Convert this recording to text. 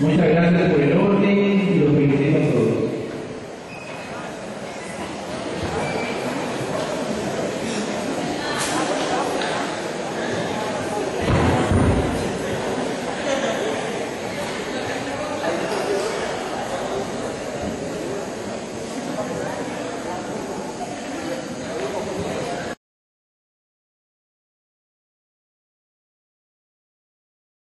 Muchas gracias por el orden y los felicito a todos.